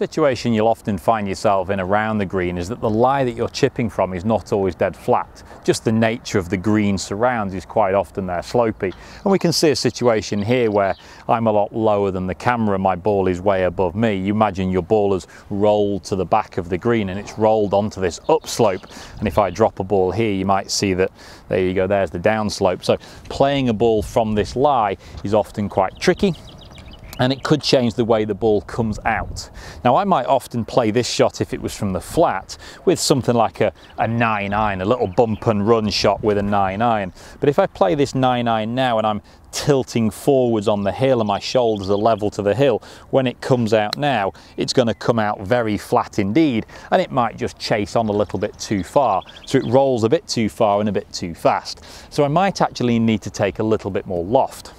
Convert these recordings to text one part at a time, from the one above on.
situation you'll often find yourself in around the green is that the lie that you're chipping from is not always dead flat. Just the nature of the green surrounds is quite often there slopey. And we can see a situation here where I'm a lot lower than the camera, my ball is way above me. You imagine your ball has rolled to the back of the green and it's rolled onto this upslope. And if I drop a ball here, you might see that, there you go, there's the downslope. So playing a ball from this lie is often quite tricky and it could change the way the ball comes out. Now I might often play this shot if it was from the flat with something like a, a 9 iron, a little bump and run shot with a 9 iron. But if I play this 9 iron now and I'm tilting forwards on the hill and my shoulders are level to the hill, when it comes out now, it's going to come out very flat indeed and it might just chase on a little bit too far. So it rolls a bit too far and a bit too fast. So I might actually need to take a little bit more loft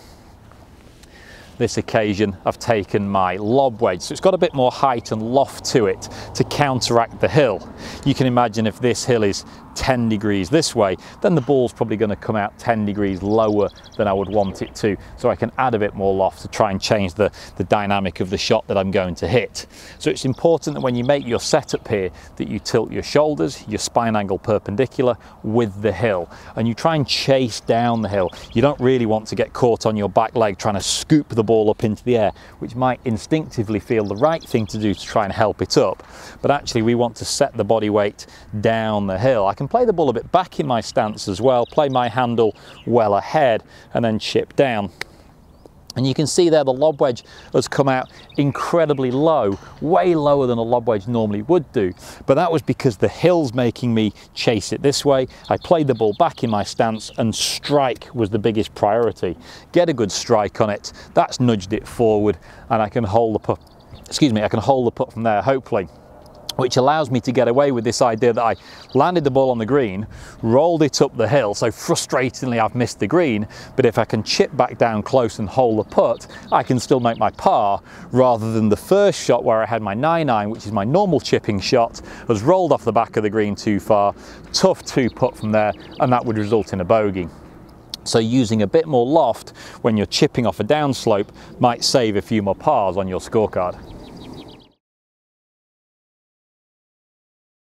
this occasion I've taken my lob wedge so it's got a bit more height and loft to it to counteract the hill you can imagine if this hill is 10 degrees this way, then the ball's probably going to come out 10 degrees lower than I would want it to. So I can add a bit more loft to try and change the, the dynamic of the shot that I'm going to hit. So it's important that when you make your setup here, that you tilt your shoulders, your spine angle perpendicular with the hill, and you try and chase down the hill. You don't really want to get caught on your back leg trying to scoop the ball up into the air, which might instinctively feel the right thing to do to try and help it up. But actually we want to set the body weight down the hill. I can play the ball a bit back in my stance as well, play my handle well ahead and then chip down. And you can see there the lob wedge has come out incredibly low, way lower than a lob wedge normally would do. But that was because the hill's making me chase it this way. I played the ball back in my stance and strike was the biggest priority. Get a good strike on it, that's nudged it forward and I can hold the putt, excuse me, I can hold the putt from there hopefully which allows me to get away with this idea that I landed the ball on the green, rolled it up the hill, so frustratingly I've missed the green, but if I can chip back down close and hole the putt, I can still make my par, rather than the first shot where I had my 9-9, which is my normal chipping shot, has rolled off the back of the green too far, tough two putt from there, and that would result in a bogey. So using a bit more loft when you're chipping off a downslope might save a few more pars on your scorecard.